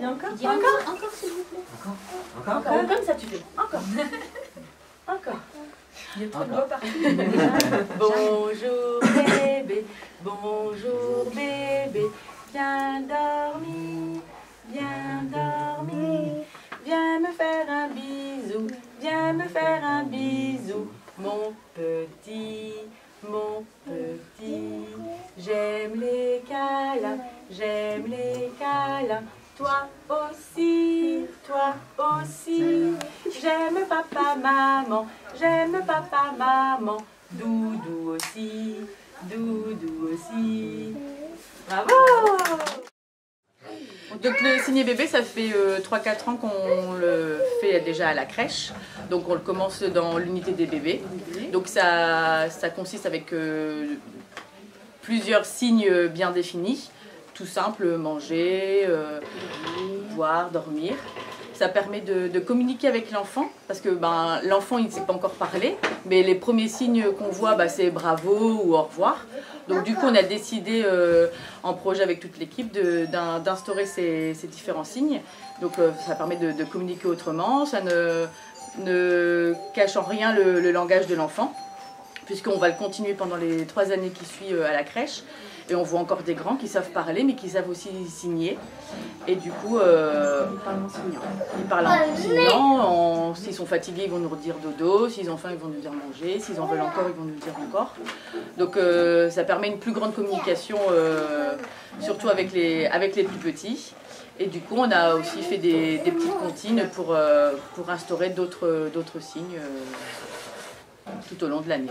Et encore Dis Encore encore, encore s'il vous plaît. Encore Encore Encore Comme ça tu fais. Encore. Encore. Il y a trop de partout. bonjour bébé, bonjour bébé, bien dormi, bien dormi. Viens me faire un bisou, viens me faire un bisou, mon petit, mon petit. J'aime les câlins, j'aime les. Toi aussi, toi aussi. J'aime papa, maman, j'aime papa, maman. Doudou aussi, doudou aussi. Bravo Donc le signé bébé, ça fait 3-4 ans qu'on le fait déjà à la crèche. Donc on le commence dans l'unité des bébés. Donc ça, ça consiste avec euh, plusieurs signes bien définis. Tout simple, manger, euh, boire, dormir. Ça permet de, communiquer avec l'enfant parce que ben, l'enfant il ne sait pas encore parler, mais les premiers signes qu'on voit ben, c'est bravo ou au revoir. Donc du coup on a décidé euh, en projet avec toute l'équipe d'instaurer ces, différents signes. Donc euh, ça permet de, communiquer autrement, ça ne, cache en rien le langage de l'enfant puisqu'on va le continuer pendant les trois années qui suivent à la crèche. Et on voit encore des grands qui savent parler, mais qui savent aussi signer. Et du coup, euh, Il parle en signant. ils parlent en signant. S'ils sont fatigués, ils vont nous redire dodo. S'ils ont faim, ils vont nous dire manger. S'ils en veulent encore, ils vont nous dire encore. Donc euh, ça permet une plus grande communication, euh, surtout avec les, avec les plus petits. Et du coup, on a aussi fait des, des petites comptines pour, euh, pour instaurer d'autres signes euh, tout au long de l'année.